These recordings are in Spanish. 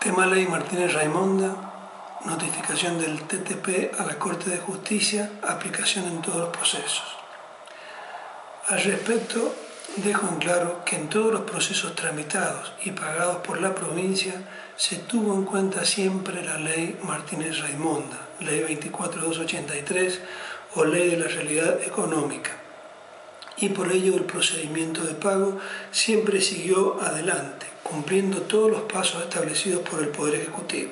Tema Ley Martínez Raimonda, notificación del TTP a la Corte de Justicia, aplicación en todos los procesos. Al respecto, dejo en claro que en todos los procesos tramitados y pagados por la provincia se tuvo en cuenta siempre la ley Martínez Raimonda, ley 24283 o ley de la realidad económica. Y por ello el procedimiento de pago siempre siguió adelante, cumpliendo todos los pasos establecidos por el Poder Ejecutivo.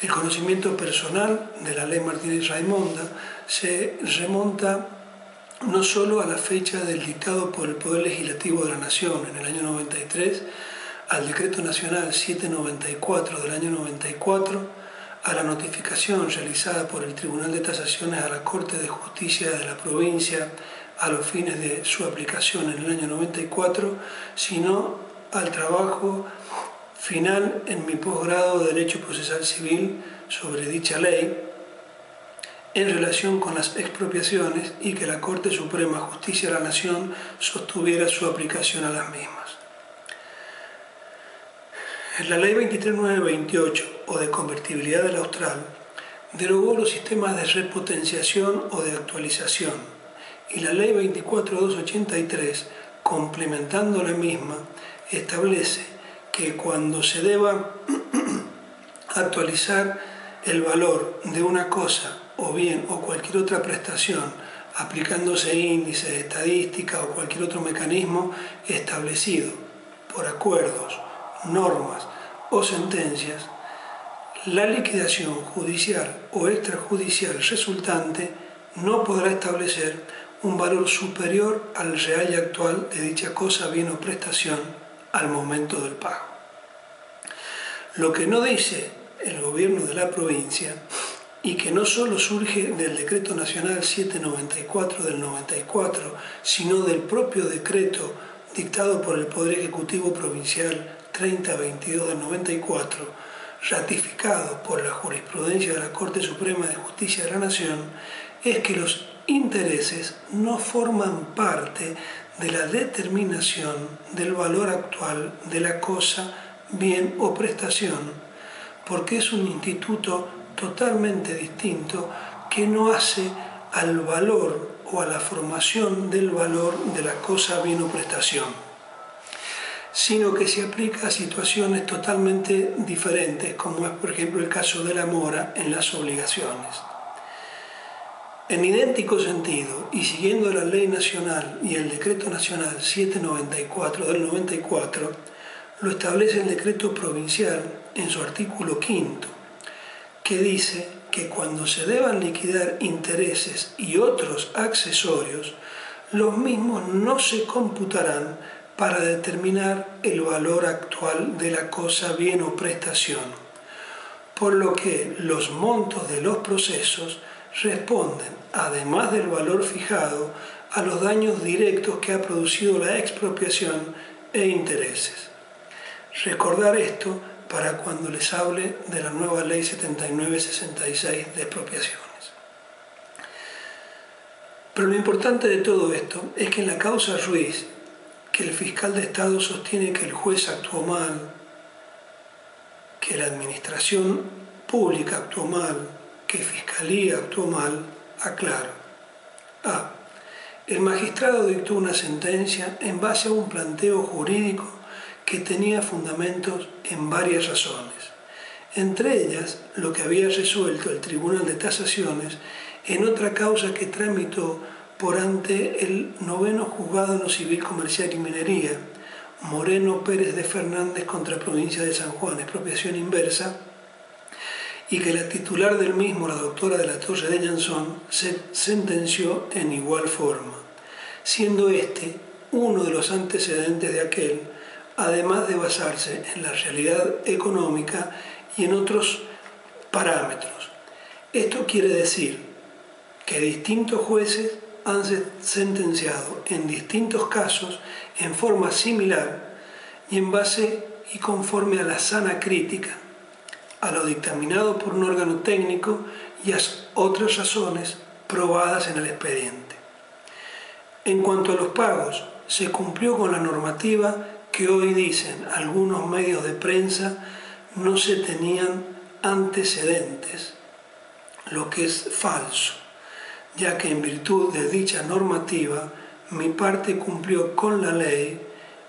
El conocimiento personal de la ley Martínez Raimonda se remonta no solo a la fecha del dictado por el Poder Legislativo de la Nación en el año 93, al Decreto Nacional 794 del año 94, a la notificación realizada por el Tribunal de Tasaciones a la Corte de Justicia de la provincia a los fines de su aplicación en el año 94, sino al trabajo final en mi posgrado de Derecho Procesal Civil sobre dicha ley en relación con las expropiaciones y que la Corte Suprema Justicia de la Nación sostuviera su aplicación a las mismas. La Ley 23928 o de convertibilidad del austral derogó los sistemas de repotenciación o de actualización y la Ley 24283, complementando la misma, establece que cuando se deba actualizar el valor de una cosa o bien o cualquier otra prestación aplicándose índices, estadística o cualquier otro mecanismo establecido por acuerdos, normas o sentencias, la liquidación judicial o extrajudicial resultante no podrá establecer un valor superior al real y actual de dicha cosa, bien o prestación al momento del pago. Lo que no dice el gobierno de la provincia y que no solo surge del Decreto Nacional 794 del 94, sino del propio decreto dictado por el Poder Ejecutivo Provincial 3022 del 94, ratificado por la jurisprudencia de la Corte Suprema de Justicia de la Nación, es que los intereses no forman parte de la determinación del valor actual de la cosa, bien o prestación, porque es un instituto totalmente distinto que no hace al valor o a la formación del valor de la cosa, bien o prestación, sino que se aplica a situaciones totalmente diferentes, como es por ejemplo el caso de la mora en las obligaciones. En idéntico sentido, y siguiendo la ley nacional y el decreto nacional 794 del 94, lo establece el decreto provincial en su artículo quinto, que dice que cuando se deban liquidar intereses y otros accesorios, los mismos no se computarán para determinar el valor actual de la cosa bien o prestación, por lo que los montos de los procesos responden, además del valor fijado, a los daños directos que ha producido la expropiación e intereses. Recordar esto para cuando les hable de la nueva ley 7966 de expropiaciones. Pero lo importante de todo esto es que en la causa Ruiz, que el fiscal de Estado sostiene que el juez actuó mal, que la administración pública actuó mal, que Fiscalía actuó mal, aclaro. A. El magistrado dictó una sentencia en base a un planteo jurídico que tenía fundamentos en varias razones, entre ellas lo que había resuelto el Tribunal de Tasaciones en otra causa que tramitó por ante el noveno juzgado en lo civil comercial y minería, Moreno Pérez de Fernández contra provincia de San Juan, expropiación inversa, y que la titular del mismo, la doctora de la Torre de Llanzón, se sentenció en igual forma, siendo este uno de los antecedentes de aquel, además de basarse en la realidad económica y en otros parámetros. Esto quiere decir que distintos jueces han sentenciado en distintos casos en forma similar y en base y conforme a la sana crítica a lo dictaminado por un órgano técnico y a otras razones probadas en el expediente. En cuanto a los pagos, se cumplió con la normativa que hoy dicen algunos medios de prensa no se tenían antecedentes, lo que es falso, ya que en virtud de dicha normativa mi parte cumplió con la ley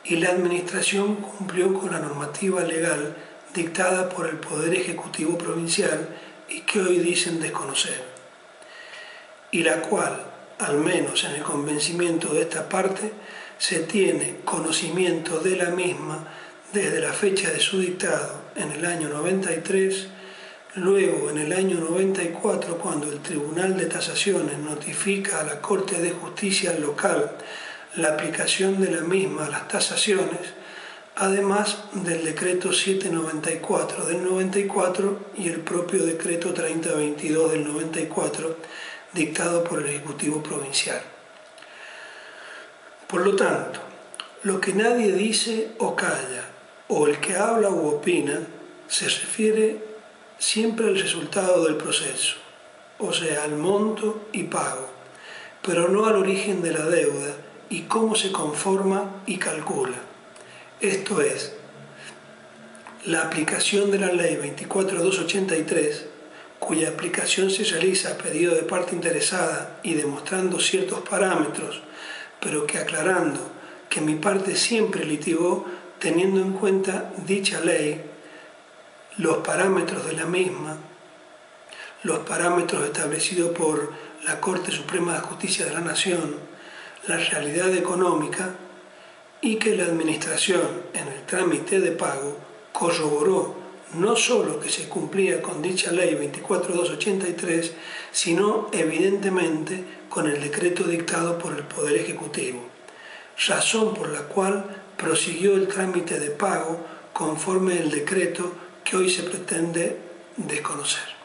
y la Administración cumplió con la normativa legal dictada por el Poder Ejecutivo Provincial y que hoy dicen desconocer, y la cual, al menos en el convencimiento de esta parte, se tiene conocimiento de la misma desde la fecha de su dictado en el año 93, luego en el año 94 cuando el Tribunal de Tasaciones notifica a la Corte de Justicia local la aplicación de la misma a las tasaciones, además del decreto 794 del 94 y el propio decreto 3022 del 94 dictado por el Ejecutivo Provincial. Por lo tanto, lo que nadie dice o calla, o el que habla u opina, se refiere siempre al resultado del proceso, o sea, al monto y pago, pero no al origen de la deuda y cómo se conforma y calcula. Esto es, la aplicación de la ley 24283, cuya aplicación se realiza a pedido de parte interesada y demostrando ciertos parámetros, pero que aclarando que mi parte siempre litigó teniendo en cuenta dicha ley, los parámetros de la misma, los parámetros establecidos por la Corte Suprema de Justicia de la Nación, la realidad económica y que la Administración en el trámite de pago corroboró no solo que se cumplía con dicha ley 24283, sino evidentemente con el decreto dictado por el Poder Ejecutivo, razón por la cual prosiguió el trámite de pago conforme el decreto que hoy se pretende desconocer.